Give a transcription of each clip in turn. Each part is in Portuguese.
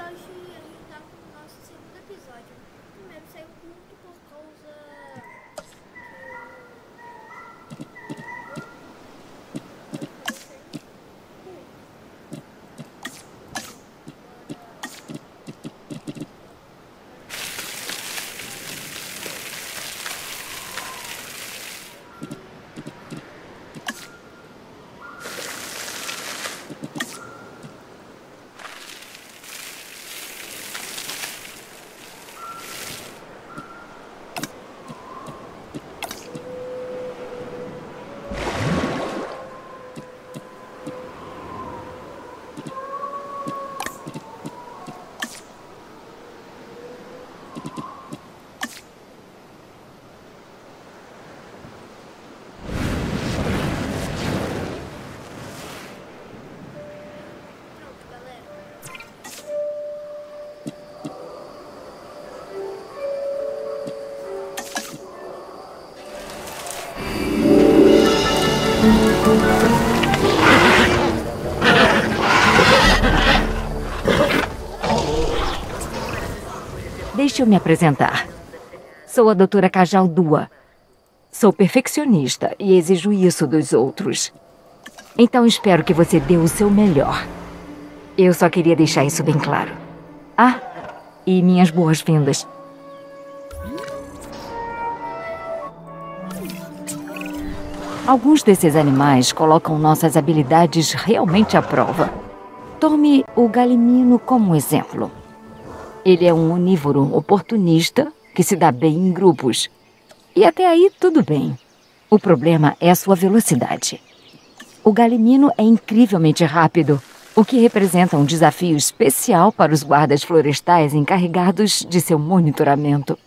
hoje a gente tá com o nosso segundo episódio. O primeiro saiu curto por causa Deixe eu me apresentar. Sou a doutora Cajal Dua. Sou perfeccionista e exijo isso dos outros. Então espero que você dê o seu melhor. Eu só queria deixar isso bem claro. Ah, e minhas boas-vindas. Alguns desses animais colocam nossas habilidades realmente à prova. Tome o galimino como exemplo. Ele é um onívoro oportunista que se dá bem em grupos. E até aí tudo bem. O problema é a sua velocidade. O galimino é incrivelmente rápido, o que representa um desafio especial para os guardas florestais encarregados de seu monitoramento.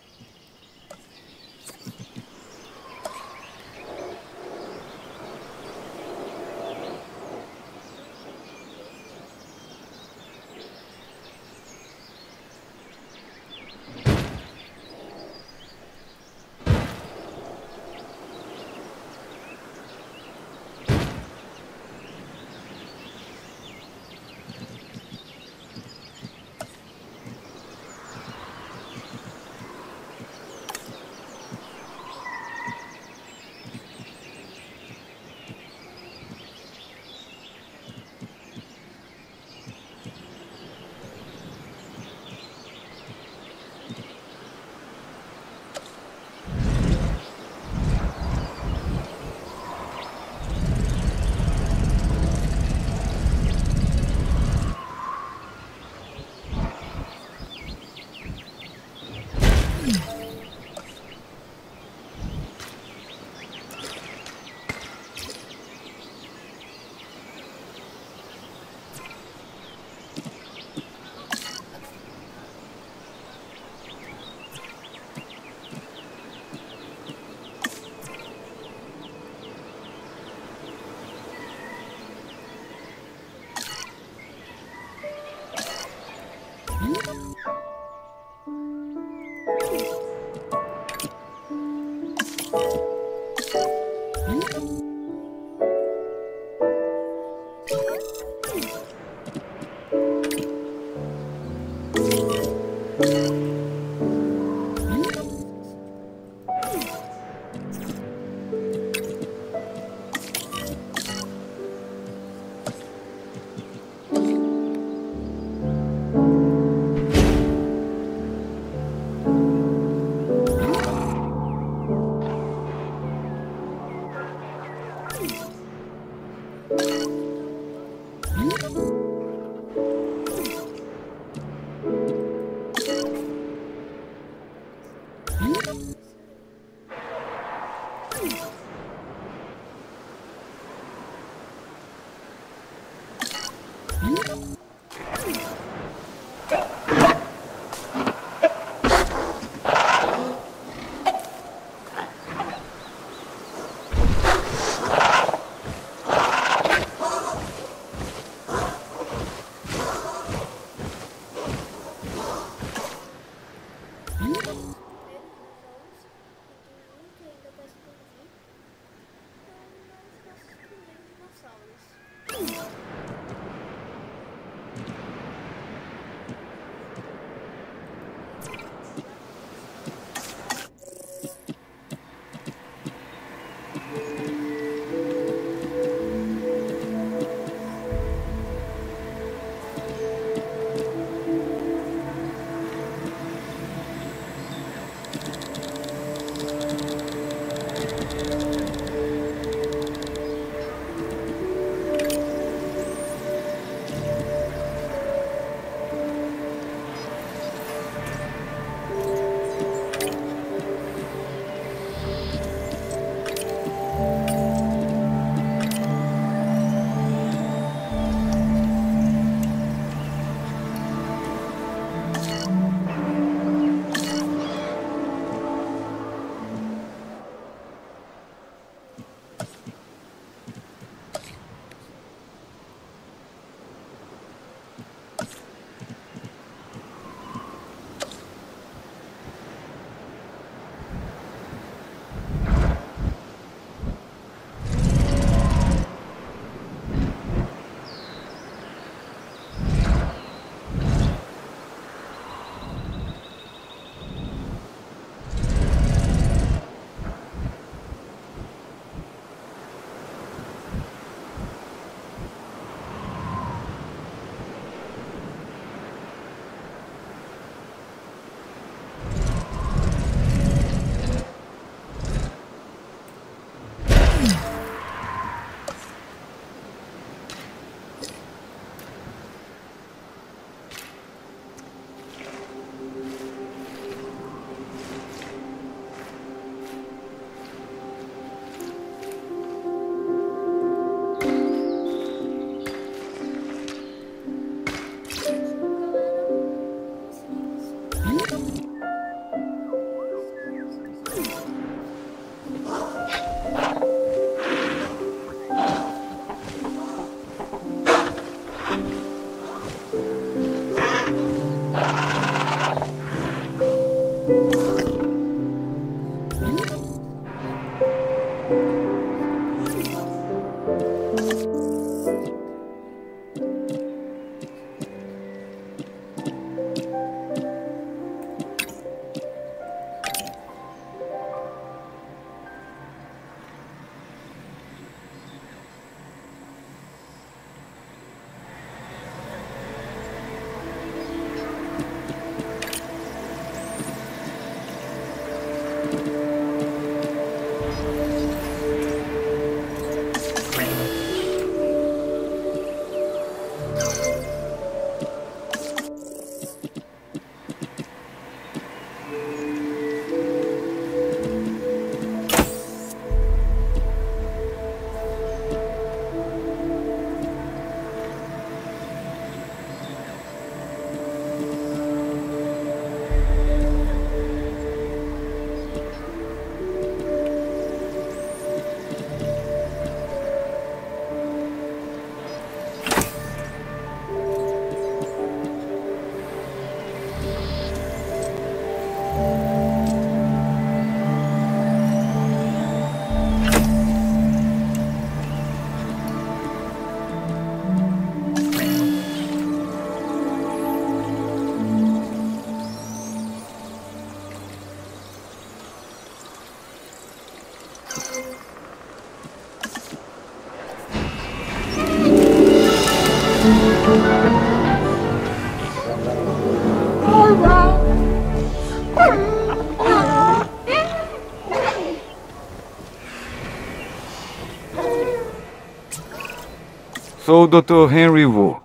Sou o Dr. Henry Wu.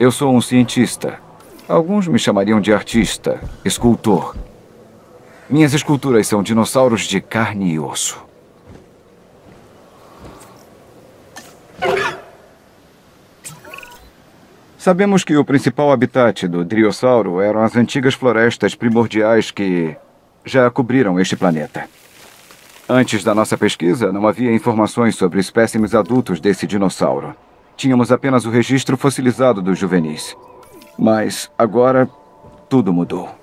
Eu sou um cientista. Alguns me chamariam de artista, escultor. Minhas esculturas são dinossauros de carne e osso. Sabemos que o principal habitat do driossauro eram as antigas florestas primordiais que já cobriram este planeta. Antes da nossa pesquisa, não havia informações sobre espécimes adultos desse dinossauro. Tínhamos apenas o registro fossilizado dos juvenis. Mas agora tudo mudou.